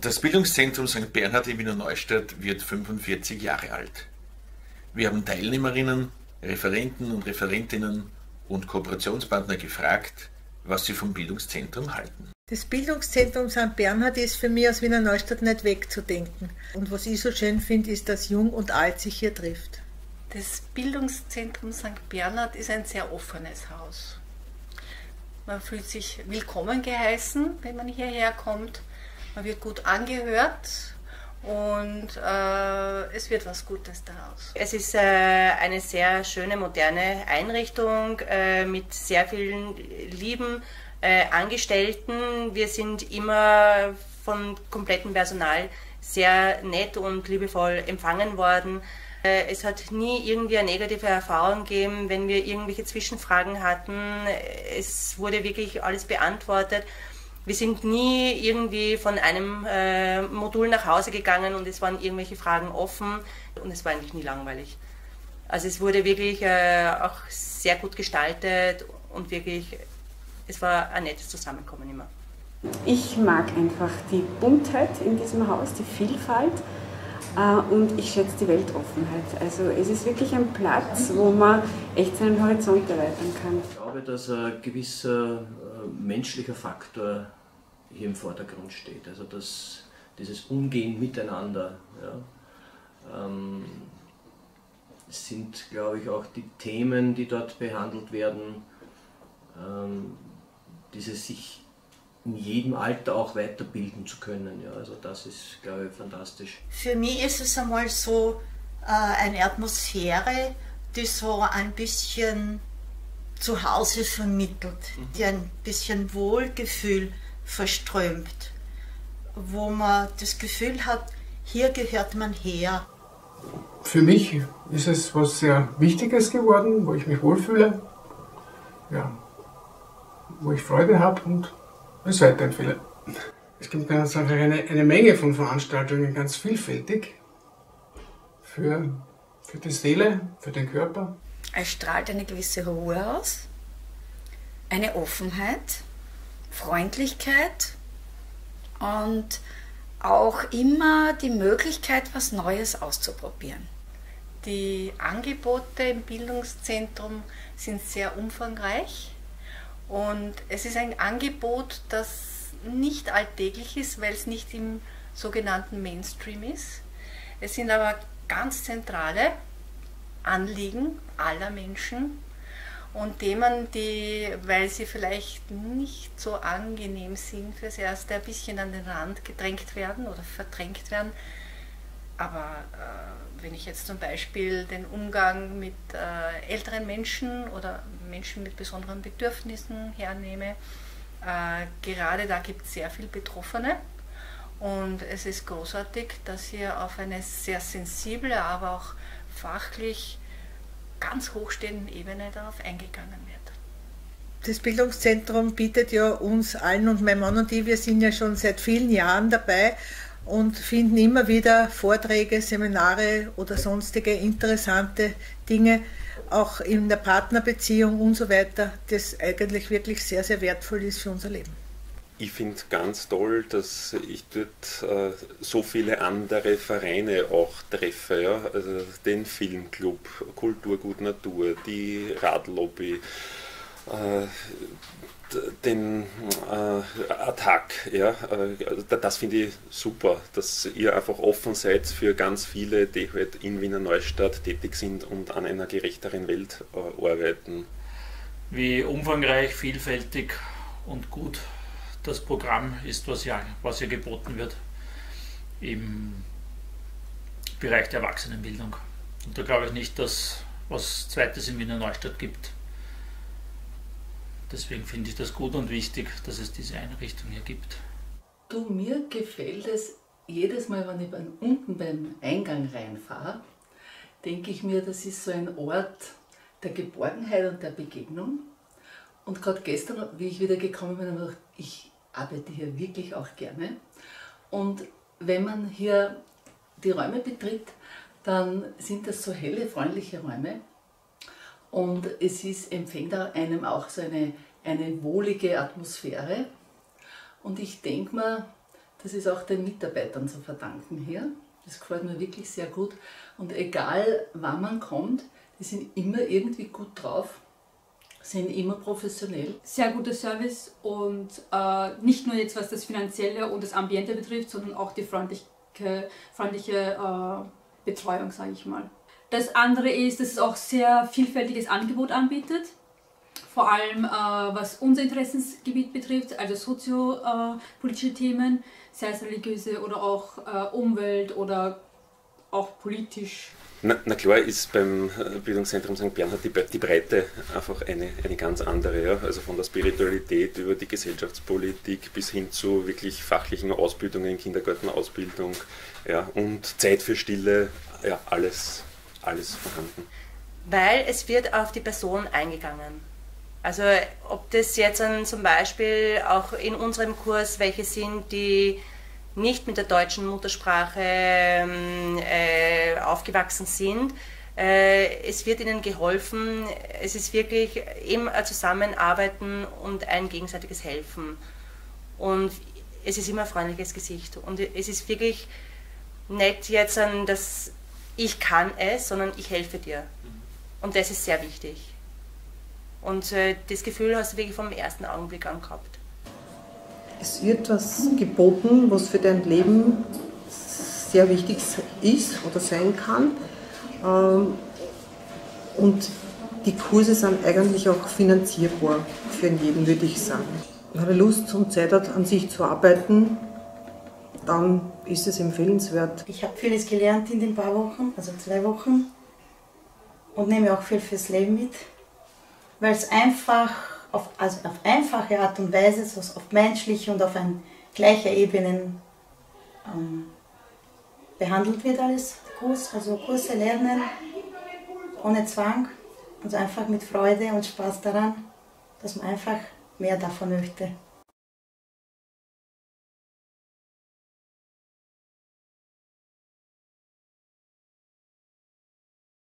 Das Bildungszentrum St. Bernhard in Wiener Neustadt wird 45 Jahre alt. Wir haben Teilnehmerinnen, Referenten und Referentinnen und Kooperationspartner gefragt, was sie vom Bildungszentrum halten. Das Bildungszentrum St. Bernhard ist für mich aus Wiener Neustadt nicht wegzudenken. Und was ich so schön finde, ist, dass Jung und Alt sich hier trifft. Das Bildungszentrum St. Bernhard ist ein sehr offenes Haus. Man fühlt sich willkommen geheißen, wenn man hierher kommt man wird gut angehört und äh, es wird was Gutes daraus. Es ist äh, eine sehr schöne, moderne Einrichtung äh, mit sehr vielen lieben äh, Angestellten. Wir sind immer vom kompletten Personal sehr nett und liebevoll empfangen worden. Äh, es hat nie irgendwie eine negative Erfahrung gegeben, wenn wir irgendwelche Zwischenfragen hatten. Es wurde wirklich alles beantwortet. Wir sind nie irgendwie von einem äh, Modul nach Hause gegangen und es waren irgendwelche Fragen offen und es war eigentlich nie langweilig. Also es wurde wirklich äh, auch sehr gut gestaltet und wirklich, es war ein nettes Zusammenkommen immer. Ich mag einfach die Buntheit in diesem Haus, die Vielfalt äh, und ich schätze die Weltoffenheit. Also es ist wirklich ein Platz, wo man echt seinen Horizont erweitern kann. Ich glaube, dass ein gewisser äh, menschlicher Faktor hier im Vordergrund steht. Also das, dieses Umgehen miteinander. Ja. Ähm, sind, glaube ich, auch die Themen, die dort behandelt werden, ähm, dieses sich in jedem Alter auch weiterbilden zu können. Ja. Also das ist, glaube ich, fantastisch. Für mich ist es einmal so äh, eine Atmosphäre, die so ein bisschen zu Hause vermittelt, mhm. die ein bisschen Wohlgefühl verströmt, wo man das Gefühl hat, hier gehört man her. Für mich ist es was sehr Wichtiges geworden, wo ich mich wohlfühle, ja, wo ich Freude habe und es weiterempfehle. Es gibt ganz einfach eine, eine Menge von Veranstaltungen, ganz vielfältig, für, für die Seele, für den Körper. Es strahlt eine gewisse Ruhe aus, eine Offenheit, Freundlichkeit und auch immer die Möglichkeit, was Neues auszuprobieren. Die Angebote im Bildungszentrum sind sehr umfangreich und es ist ein Angebot, das nicht alltäglich ist, weil es nicht im sogenannten Mainstream ist. Es sind aber ganz zentrale Anliegen aller Menschen und Themen, die, weil sie vielleicht nicht so angenehm sind, fürs Erste ein bisschen an den Rand gedrängt werden oder verdrängt werden. Aber äh, wenn ich jetzt zum Beispiel den Umgang mit äh, älteren Menschen oder Menschen mit besonderen Bedürfnissen hernehme, äh, gerade da gibt es sehr viele Betroffene. Und es ist großartig, dass hier auf eine sehr sensible, aber auch fachlich ganz hochstehenden Ebene darauf eingegangen wird. Das Bildungszentrum bietet ja uns allen und mein Mann und ich, wir sind ja schon seit vielen Jahren dabei und finden immer wieder Vorträge, Seminare oder sonstige interessante Dinge, auch in der Partnerbeziehung und so weiter, das eigentlich wirklich sehr, sehr wertvoll ist für unser Leben. Ich finde ganz toll, dass ich dort äh, so viele andere Vereine auch treffe. Ja? Also den Filmclub, Kulturgut Natur, die Radlobby, äh, den äh, Attack. Ja? Äh, das finde ich super, dass ihr einfach offen seid für ganz viele, die halt in Wiener Neustadt tätig sind und an einer gerechteren Welt äh, arbeiten. Wie umfangreich, vielfältig und gut das Programm ist, was ja, was hier geboten wird im Bereich der Erwachsenenbildung. Und da glaube ich nicht, dass was Zweites in Wiener Neustadt gibt. Deswegen finde ich das gut und wichtig, dass es diese Einrichtung hier gibt. Du, mir gefällt es jedes Mal, wenn ich unten beim Eingang reinfahre, denke ich mir, das ist so ein Ort der Geborgenheit und der Begegnung. Und gerade gestern, wie ich wieder gekommen bin, habe ich gedacht, arbeite hier wirklich auch gerne. Und wenn man hier die Räume betritt, dann sind das so helle, freundliche Räume. Und es ist, empfängt einem auch so eine, eine wohlige Atmosphäre. Und ich denke mir, Das ist auch den Mitarbeitern zu verdanken hier. Das gefällt mir wirklich sehr gut. Und egal wann man kommt, die sind immer irgendwie gut drauf, sind immer professionell. Sehr guter Service und äh, nicht nur jetzt was das Finanzielle und das Ambiente betrifft, sondern auch die freundliche, freundliche äh, Betreuung, sage ich mal. Das andere ist, dass es auch sehr vielfältiges Angebot anbietet vor allem äh, was unser Interessensgebiet betrifft, also soziopolitische Themen, sei es religiöse oder auch äh, Umwelt oder auch politisch. Na, na, klar ist beim äh, Bildungszentrum St. Bernhard die, die Breite einfach eine, eine ganz andere. Ja? Also von der Spiritualität über die Gesellschaftspolitik bis hin zu wirklich fachlichen Ausbildungen, Kindergartenausbildung ja? und Zeit für Stille, ja, alles, alles vorhanden. Weil es wird auf die Person eingegangen. Also ob das jetzt zum Beispiel auch in unserem Kurs welche sind, die nicht mit der deutschen Muttersprache ähm, äh, aufgewachsen sind. Äh, es wird ihnen geholfen. Es ist wirklich eben ein Zusammenarbeiten und ein gegenseitiges Helfen. Und es ist immer ein freundliches Gesicht. Und es ist wirklich nicht jetzt, dass ich kann es, sondern ich helfe dir. Und das ist sehr wichtig. Und äh, das Gefühl hast du wirklich vom ersten Augenblick an gehabt. Es wird was geboten, was für dein Leben sehr wichtig ist oder sein kann. Ähm, und die Kurse sind eigentlich auch finanzierbar für jeden, würde ich sagen. Wenn er Lust und Zeit hat, an sich zu arbeiten, dann ist es empfehlenswert. Ich habe vieles gelernt in den paar Wochen, also zwei Wochen, und nehme auch viel fürs Leben mit weil es einfach auf, also auf einfache Art und Weise, so auf menschliche und auf ein gleicher Ebene ähm, behandelt wird alles, Kurs, also Kurse lernen ohne Zwang, also einfach mit Freude und Spaß daran, dass man einfach mehr davon möchte.